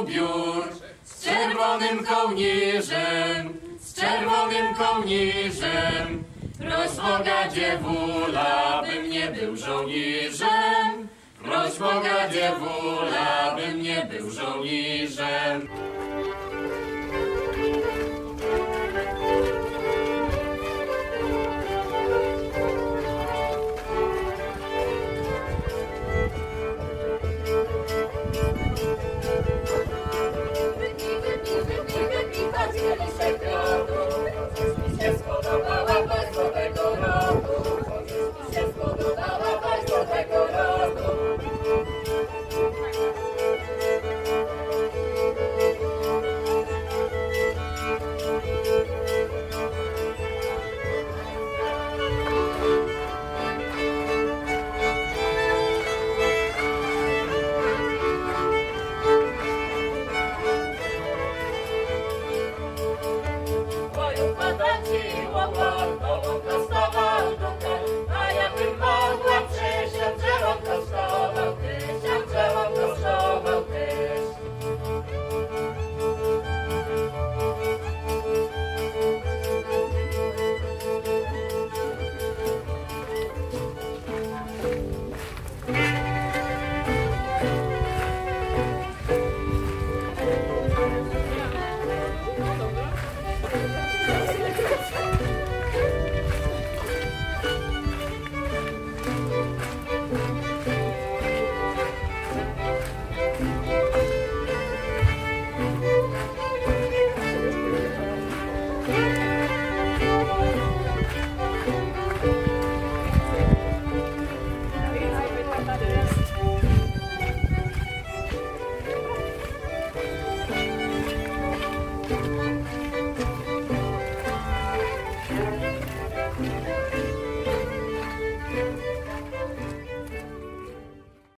ubiór z czerwonym kołnierzem, z czerwonym kołnierzem. Proś Boga dziewula, bym nie był żołnierzem. Proś Boga dziewula, bym nie był żołnierzem.